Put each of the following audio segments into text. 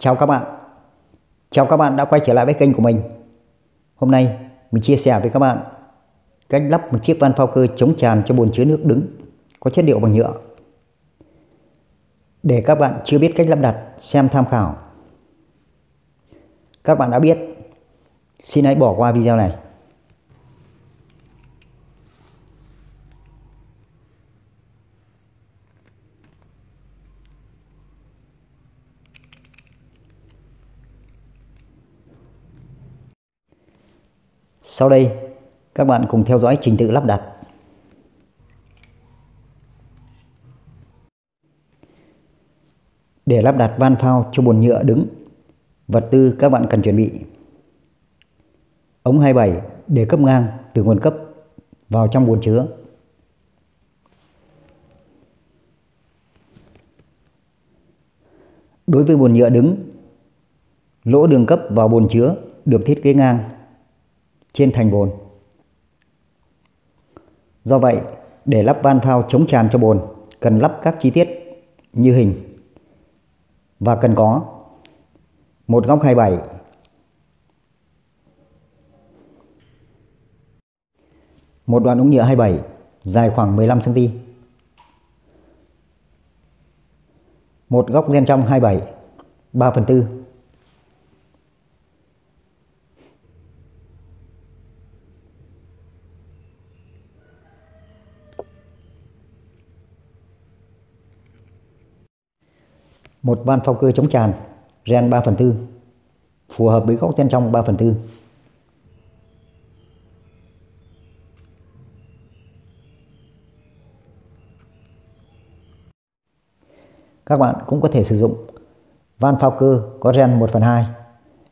Chào các bạn. Chào các bạn đã quay trở lại với kênh của mình. Hôm nay mình chia sẻ với các bạn cách lắp một chiếc van phao cơ chống tràn cho bồn chứa nước đứng có chất liệu bằng nhựa. Để các bạn chưa biết cách lắp đặt xem tham khảo. Các bạn đã biết, xin hãy bỏ qua video này. Sau đây, các bạn cùng theo dõi trình tự lắp đặt. Để lắp đặt van phao cho bồn nhựa đứng, vật tư các bạn cần chuẩn bị. Ống 27 để cấp ngang từ nguồn cấp vào trong bồn chứa. Đối với bồn nhựa đứng, lỗ đường cấp vào bồn chứa được thiết kế ngang trên thành bồn. Do vậy, để lắp van phao chống tràn cho bồn, cần lắp các chi tiết như hình. Và cần có một góc 27 một đoạn ống nhựa 27 dài khoảng 15 cm một góc gen trong 27 3 phần 4 một van phao cơ chống tràn, ren 3 phần 4 phù hợp với góc ten trong 3 phần 4 các bạn cũng có thể sử dụng van phao cơ có ren 1 phần 2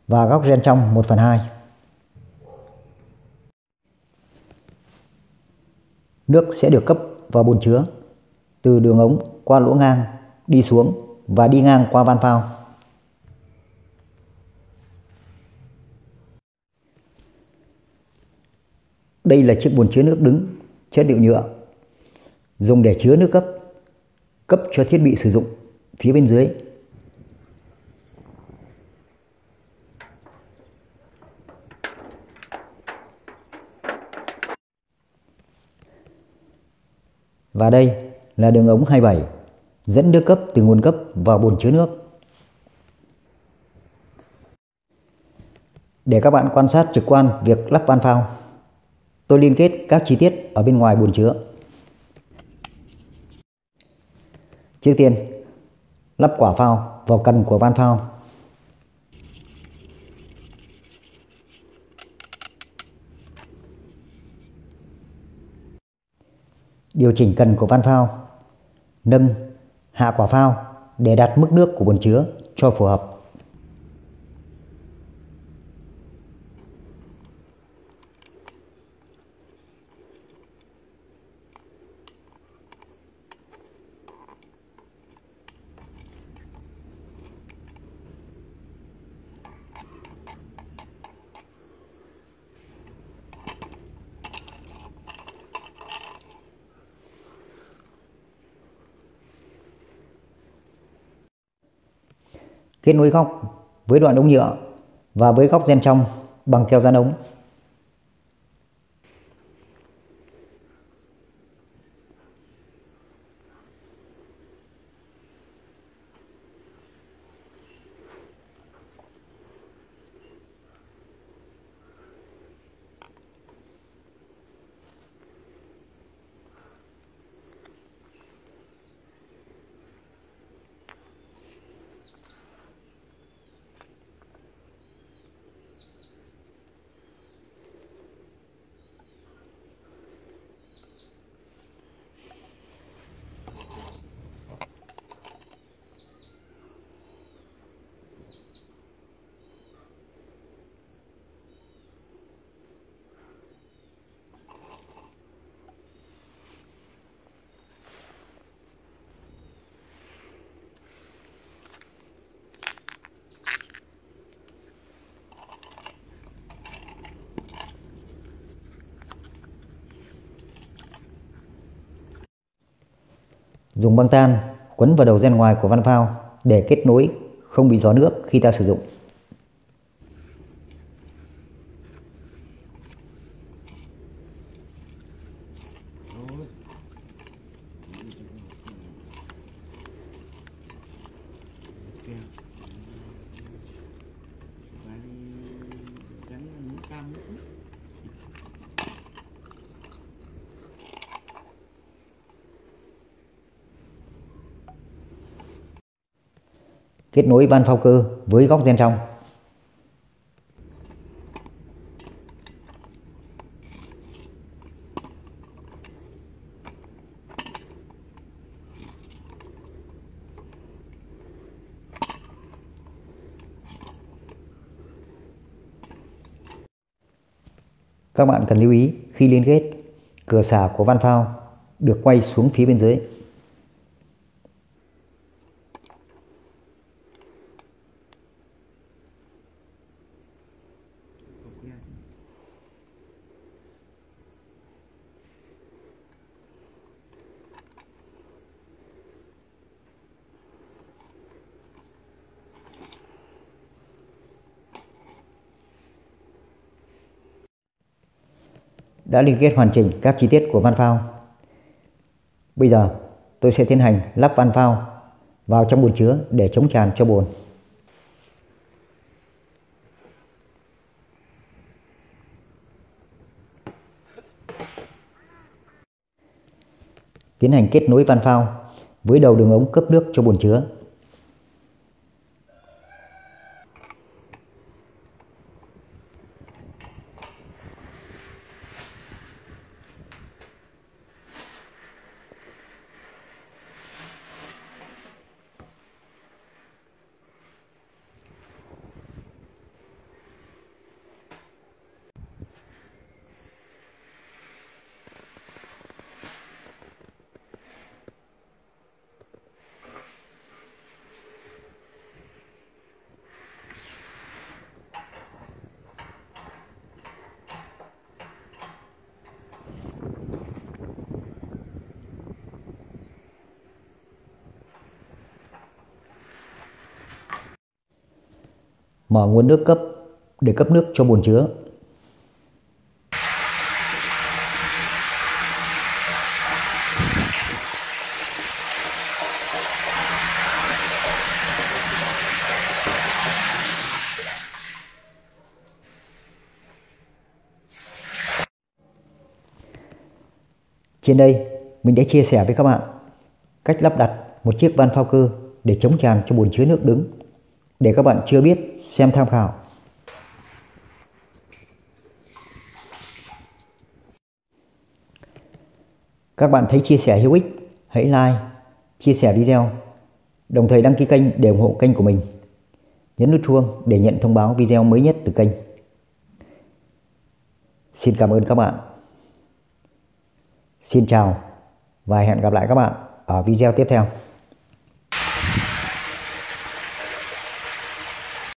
và góc ren trong 1 phần 2 nước sẽ được cấp vào bồn chứa từ đường ống qua lỗ ngang đi xuống và đi ngang qua van phao. Đây là chiếc bồn chứa nước đứng, chất liệu nhựa, dùng để chứa nước cấp cấp cho thiết bị sử dụng phía bên dưới. Và đây là đường ống 27 dẫn nước cấp từ nguồn cấp vào bồn chứa nước. Để các bạn quan sát trực quan việc lắp van phao, tôi liên kết các chi tiết ở bên ngoài bồn chứa. Trước tiên, lắp quả phao vào cần của van phao. Điều chỉnh cần của van phao, nâng hạ quả phao để đặt mức nước của bồn chứa cho phù hợp. Kết nối góc với đoạn ống nhựa và với góc gen trong bằng keo dán ống Dùng băng tan, quấn vào đầu gen ngoài của van phao để kết nối không bị gió nước khi ta sử dụng. Kết nối van phao cơ với góc gen trong. Các bạn cần lưu ý khi liên kết, cửa xả của van phao được quay xuống phía bên dưới. Đã liên kết hoàn chỉnh các chi tiết của van phao. Bây giờ, tôi sẽ tiến hành lắp van phao vào trong bồn chứa để chống tràn cho bồn. Tiến hành kết nối van phao với đầu đường ống cấp nước cho bồn chứa. Mở nguồn nước cấp để cấp nước cho bồn chứa. Trên đây, mình đã chia sẻ với các bạn cách lắp đặt một chiếc van phao cơ để chống tràn cho bồn chứa nước đứng để các bạn chưa biết xem tham khảo. Các bạn thấy chia sẻ hữu ích, hãy like, chia sẻ video, đồng thời đăng ký kênh để ủng hộ kênh của mình. Nhấn nút chuông để nhận thông báo video mới nhất từ kênh. Xin cảm ơn các bạn. Xin chào và hẹn gặp lại các bạn ở video tiếp theo.